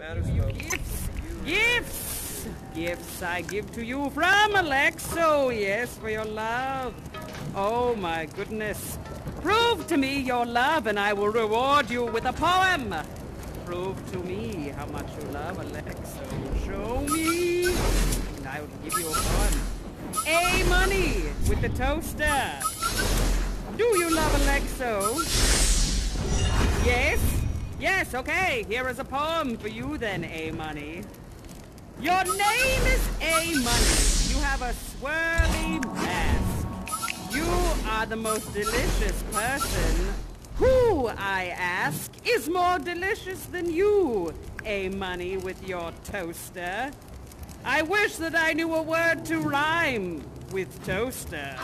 I give you gifts. Gifts! Gifts I give to you from Alexo, yes, for your love. Oh my goodness. Prove to me your love and I will reward you with a poem. Prove to me how much you love Alexo. Show me. And I will give you a poem. A money with the toaster. Do you love Alexo? Yes? Yes, okay. Here is a poem for you then, A Money. Your name is A Money. You have a swirly mask. You are the most delicious person. Who, I ask, is more delicious than you, A Money, with your toaster? I wish that I knew a word to rhyme with toaster.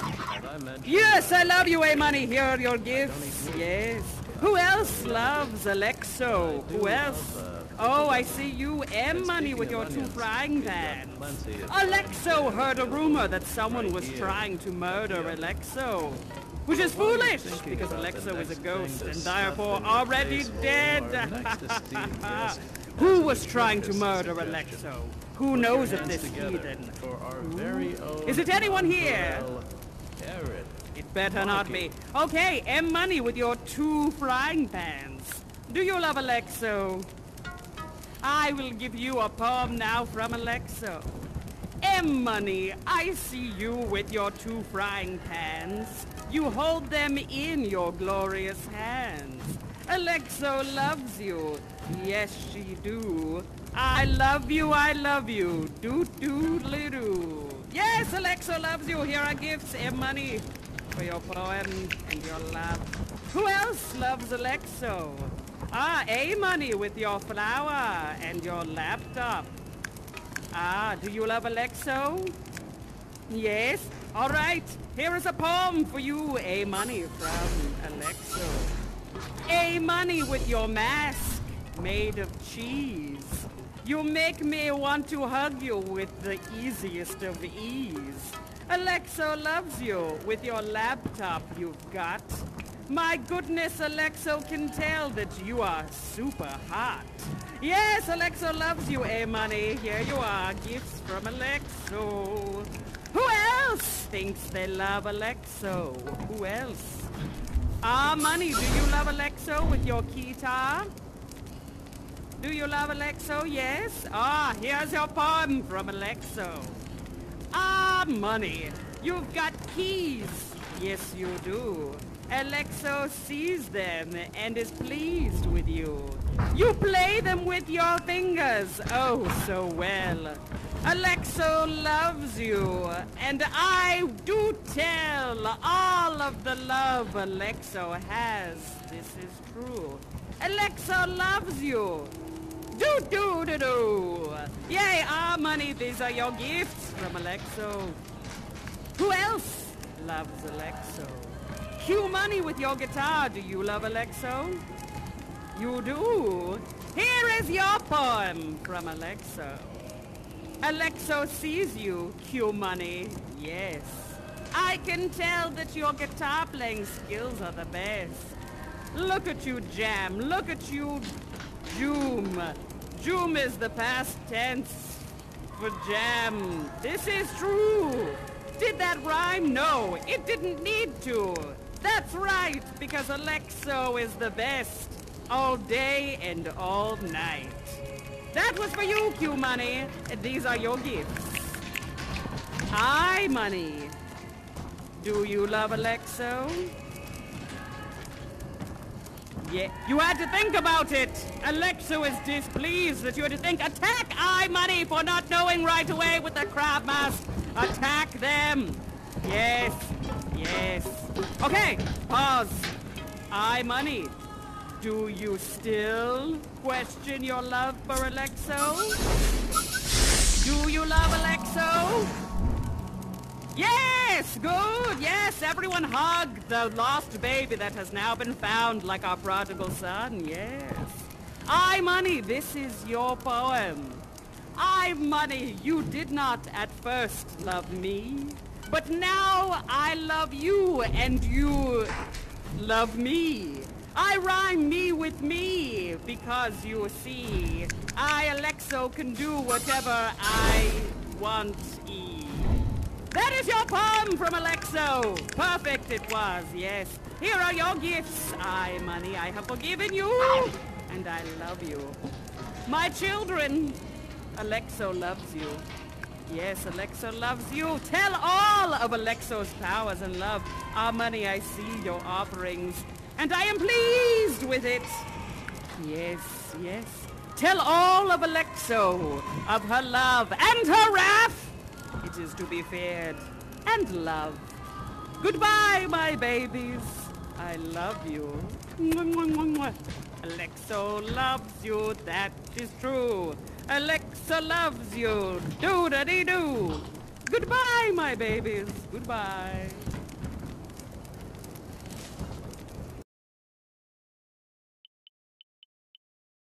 Yes, I love you, A Money. Here are your gifts. Yes. Who else loves Alexo? Who else? Oh, I see you, M Money, with your two frying pans. Alexo heard a rumor that someone was trying to murder Alexo. Which is foolish, because Alexo is a ghost and therefore already dead. Who was trying to murder Alexo? Who knows of this heathen? Is it anyone here? It better not be. Okay, M Money with your two frying pans. Do you love Alexo? I will give you a poem now from Alexo. M Money, I see you with your two frying pans. You hold them in your glorious hands. Alexo loves you. Yes, she do. I love you, I love you. Doo doo doo. Yes, Alexo loves you. Here are gifts, and Money, for your poem and your love. Who else loves Alexo? Ah, A Money with your flower and your laptop. Ah, do you love Alexo? Yes? All right. Here is a poem for you, A Money from Alexo. A Money with your mask made of cheese. You make me want to hug you with the easiest of ease. Alexo loves you with your laptop you've got. My goodness, Alexo can tell that you are super hot. Yes, Alexo loves you, A Money. Here you are, gifts from Alexo. Who else thinks they love Alexo? Who else? Ah, Money, do you love Alexo with your guitar? Do you love Alexo? Yes? Ah, here's your poem from Alexo. Ah, Money, you've got keys. Yes, you do. Alexo sees them and is pleased with you. You play them with your fingers, oh so well. Alexo loves you, and I do tell all of the love Alexo has. This is true. Alexo loves you. Do do do do. Yay, ah money, these are your gifts from Alexo. Who else loves Alexo? Q Money with your guitar. Do you love Alexo? You do? Here is your poem from Alexo. Alexo sees you, Q Money. Yes. I can tell that your guitar playing skills are the best. Look at you, Jam. Look at you, Joom. Joom is the past tense for Jam. This is true. Did that rhyme? No, it didn't need to. That's right, because Alexo is the best. All day and all night. That was for you, Q Money. These are your gifts. Hi, Money. Do you love Alexo? Yeah, you had to think about it. Alexo is displeased that you had to think. Attack I Money for not knowing right away with the crab mask. Attack them. Yes, yes. Okay, pause. I Money. Do you still question your love for Alexo? Do you love Alexo? Yes, good, yes, everyone hug the lost baby that has now been found like our prodigal son, yes. I, Money, this is your poem. I, Money, you did not at first love me, but now I love you and you love me. I rhyme me with me, because you see, I, Alexo, can do whatever I want e. That is your poem from Alexo! Perfect it was, yes. Here are your gifts. I, money, I have forgiven you, and I love you. My children, Alexo loves you. Yes, Alexo loves you. Tell all of Alexo's powers and love. Our money, I see your offerings, and I am pleased with it. Yes, yes. Tell all of Alexo of her love and her wrath. It is to be feared and loved. Goodbye, my babies. I love you. Alexo loves you, that is true. Alexo loves you. Do da dee do. Goodbye, my babies. Goodbye.